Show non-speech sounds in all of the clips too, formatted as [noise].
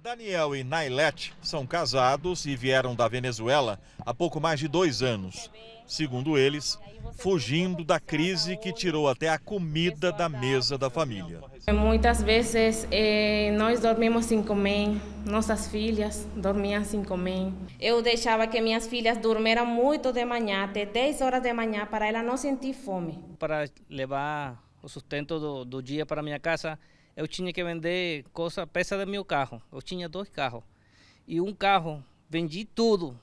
Daniel e Nailete são casados e vieram da Venezuela há pouco mais de dois anos. Segundo eles, fugindo da crise que tirou até a comida da mesa da família. Muitas vezes eh, nós dormimos sem comer, nossas filhas dormiam sem comer. Eu deixava que minhas filhas dormieram muito de manhã, até 10 horas de manhã, para elas não sentir fome. Para levar o sustento do, do dia para minha casa, eu tinha que vender coisa, peça do meu carro. Eu tinha dois carros. E um carro, vendi tudo.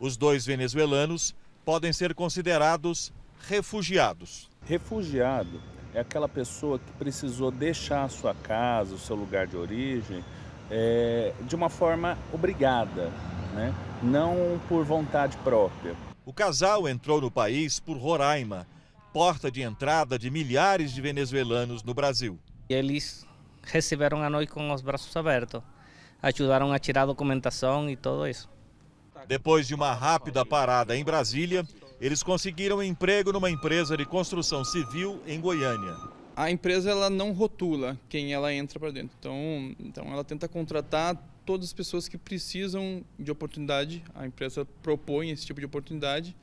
Os dois venezuelanos podem ser considerados refugiados. Refugiado é aquela pessoa que precisou deixar a sua casa, o seu lugar de origem, é, de uma forma obrigada, né? não por vontade própria. O casal entrou no país por Roraima, porta de entrada de milhares de venezuelanos no Brasil. E eles receberam a nós com os braços abertos, ajudaram a tirar a documentação e tudo isso. Depois de uma rápida parada em Brasília, eles conseguiram emprego numa empresa de construção civil em Goiânia. A empresa ela não rotula quem ela entra para dentro, então, então ela tenta contratar todas as pessoas que precisam de oportunidade. A empresa propõe esse tipo de oportunidade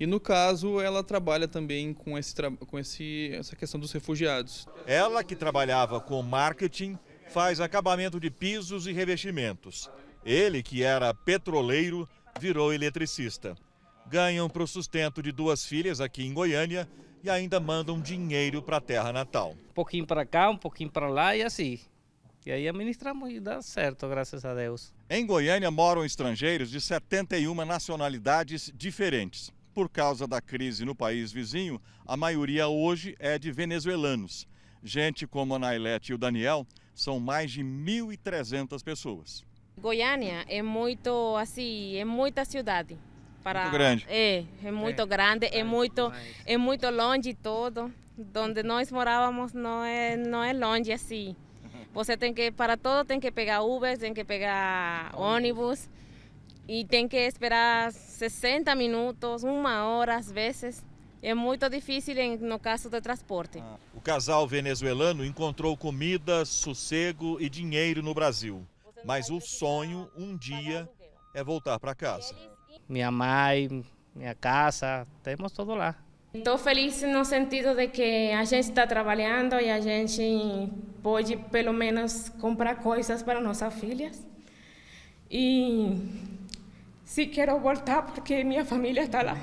e no caso, ela trabalha também com, esse, com esse, essa questão dos refugiados. Ela, que trabalhava com marketing, faz acabamento de pisos e revestimentos. Ele, que era petroleiro, virou eletricista. Ganham para o sustento de duas filhas aqui em Goiânia e ainda mandam dinheiro para a terra natal. Um pouquinho para cá, um pouquinho para lá e assim. E aí administramos e dá certo, graças a Deus. Em Goiânia moram estrangeiros de 71 nacionalidades diferentes. Por causa da crise no país vizinho, a maioria hoje é de venezuelanos. Gente como a Nailete e o Daniel são mais de 1.300 pessoas. Goiânia é muito assim, é muita cidade. Para, muito grande. É, é muito é. grande, é muito, é muito longe todo. Onde nós morávamos não é, não é longe assim. [laughs] Você tem que, para todo tem que pegar Uber, tem que pegar ônibus e tem que esperar 60 minutos, uma hora às vezes. É muito difícil no caso do transporte. Ah. O casal venezuelano encontrou comida, sossego e dinheiro no Brasil. Mas o sonho, um dia, é voltar para casa. Minha mãe, minha casa, temos tudo lá. Estou feliz no sentido de que a gente está trabalhando e a gente pode, pelo menos, comprar coisas para nossas filhas. E se quero voltar porque minha família está lá.